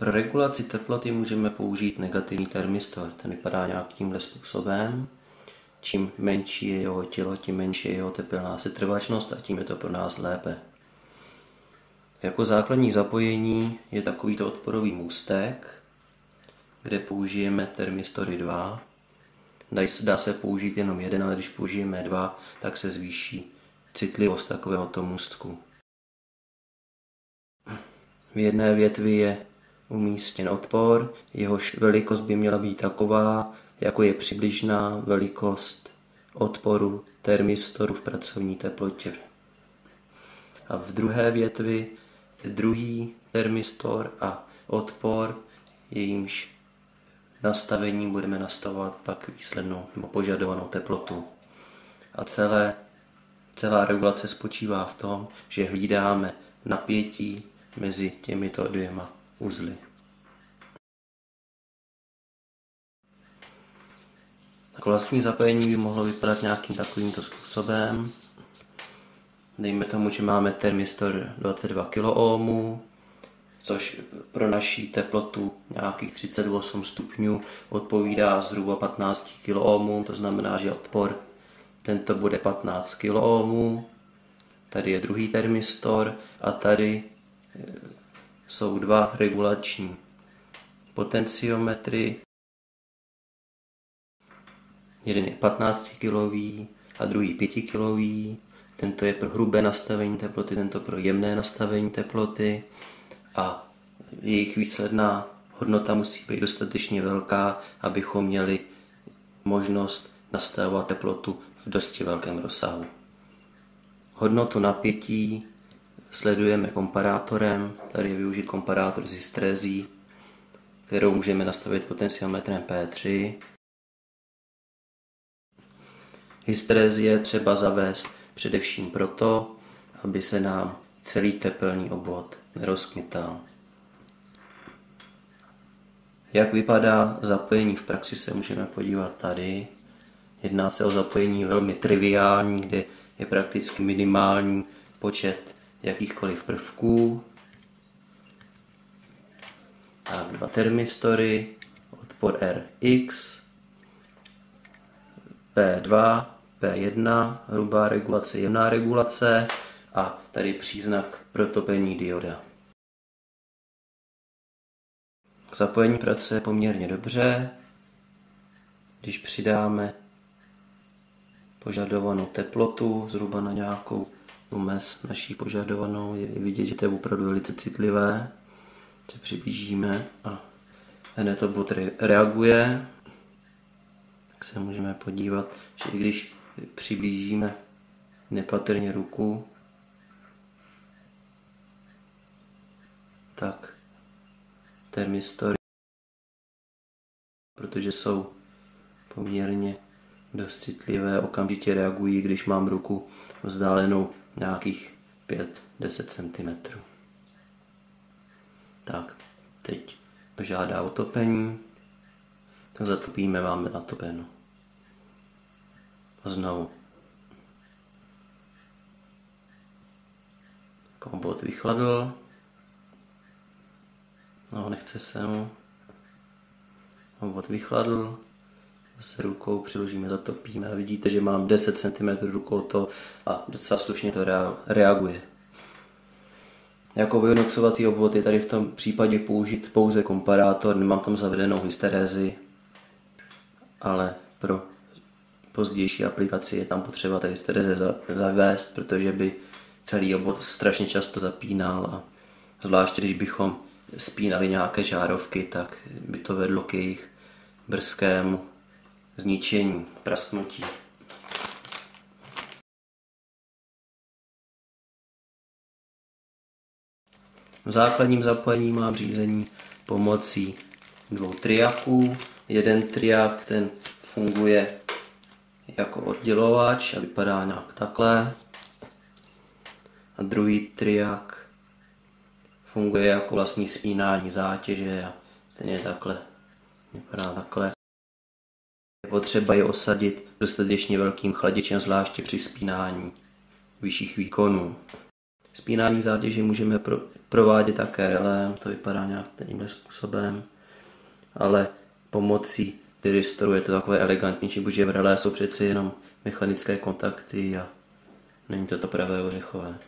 Pro regulaci teploty můžeme použít negativní termistor. Ten vypadá nějak tímhle způsobem. Čím menší je jeho tělo, tím menší je jeho tepelná setrvačnost a tím je to pro nás lépe. Jako základní zapojení je takovýto odporový můstek, kde použijeme termistory 2. Dá se použít jenom jeden, ale když použijeme dva, tak se zvýší citlivost takovéhoto můstku. V jedné větvi je umístěn odpor, jehož velikost by měla být taková, jako je přibližná velikost odporu termistoru v pracovní teplotě. A v druhé větvi je druhý termistor a odpor, jejímž nastavení budeme nastavovat pak výslednou nebo požadovanou teplotu. A celé, celá regulace spočívá v tom, že hlídáme napětí mezi těmito dvěma uzly. Tak vlastní zapojení by mohlo vypadat nějakým takovýmto způsobem. Dejme tomu, že máme termistor 22 kOhm, což pro naší teplotu nějakých 38 stupňů odpovídá zhruba 15 kOhm, to znamená, že odpor tento bude 15 kOhm. Tady je druhý termistor a tady jsou dva regulační potenciometry. Jeden je 15 kg a druhý 5 kg. Tento je pro hrubé nastavení teploty, tento pro jemné nastavení teploty a jejich výsledná hodnota musí být dostatečně velká, abychom měli možnost nastavovat teplotu v dosti velkém rozsahu. Hodnotu napětí sledujeme komparátorem, tady je využit komparátor z hystézí, kterou můžeme nastavit potenciometrem P3. Hysterézi je třeba zavést především proto, aby se nám celý tepelný obvod nerozkmital. Jak vypadá zapojení v praxi se můžeme podívat tady. Jedná se o zapojení velmi triviální, kde je prakticky minimální počet jakýchkoliv prvků. Tak, dva termistory, odpor RX, P2, P1, hrubá regulace, jemná regulace a tady příznak protopení dioda. Zapojení pracuje poměrně dobře. Když přidáme požadovanou teplotu zhruba na nějakou mez naší požadovanou, je vidět, že to je opravdu velice citlivé. Se přiblížíme a hned to bot reaguje. Tak se můžeme podívat, že i když přiblížíme nepatrně ruku, tak termistory, protože jsou poměrně dost citlivé, okamžitě reagují, když mám ruku vzdálenou nějakých 5-10 cm. Tak, teď to žádá otopení, tak zatopíme, máme natopeno. A znovu. Kompot vychladl. No, nechce se mu. Kompot vychladl se rukou přiložíme, zatopíme a vidíte, že mám 10 cm rukou to a docela slušně to reaguje. Jako vyhodnocovací obvod je tady v tom případě použít pouze komparátor, nemám tam zavedenou hysterézi, ale pro pozdější aplikaci je tam potřeba ta hysteréze zavést, protože by celý obvod strašně často zapínal a zvláště když bychom spínali nějaké žárovky, tak by to vedlo k jejich brzkému zničení, prasknutí. V základním zapojení mám řízení pomocí dvou triaků. Jeden triak ten funguje jako oddělovač a vypadá nějak takhle. A druhý triak funguje jako vlastní spínání zátěže a ten je takhle, vypadá takhle potřeba je osadit dostatečně velkým chladičem, zvláště při spínání vyšších výkonů. Spínání zátěži můžeme pro, provádět také relem, to vypadá nějak tímhle způsobem, ale pomocí tyristoru je to takové elegantnější, protože v relé jsou přeci jenom mechanické kontakty a není to to pravé ořechové.